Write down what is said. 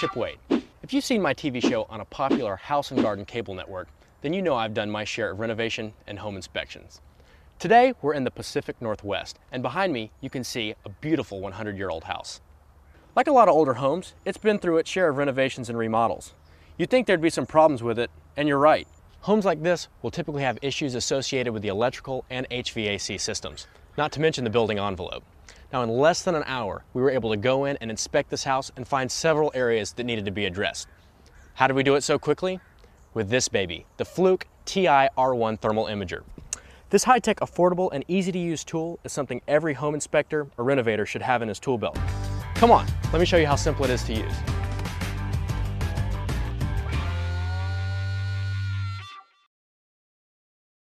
Chip Wade. If you've seen my TV show on a popular house and garden cable network, then you know I've done my share of renovation and home inspections. Today, we're in the Pacific Northwest, and behind me, you can see a beautiful 100-year-old house. Like a lot of older homes, it's been through its share of renovations and remodels. You'd think there'd be some problems with it, and you're right. Homes like this will typically have issues associated with the electrical and HVAC systems, not to mention the building envelope. Now, in less than an hour, we were able to go in and inspect this house and find several areas that needed to be addressed. How did we do it so quickly? With this baby, the Fluke TiR1 Thermal Imager. This high-tech, affordable, and easy-to-use tool is something every home inspector or renovator should have in his tool belt. Come on, let me show you how simple it is to use.